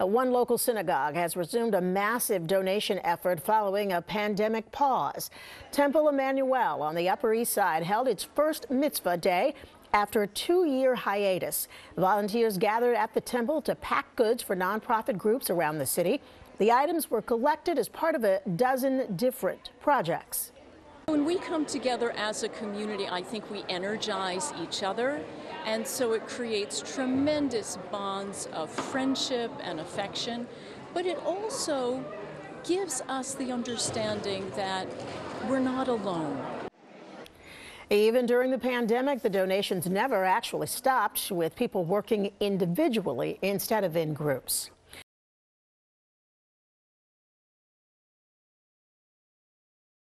Uh, One local synagogue has resumed a massive donation effort following a pandemic pause. Temple Emanuel on the Upper East Side held its first mitzvah day after a two-year hiatus. Volunteers gathered at the temple to pack goods for nonprofit groups around the city. The items were collected as part of a dozen different projects. When we come together as a community, I think we energize each other, and so it creates tremendous bonds of friendship and affection, but it also gives us the understanding that we're not alone. Even during the pandemic, the donations never actually stopped, with people working individually instead of in groups.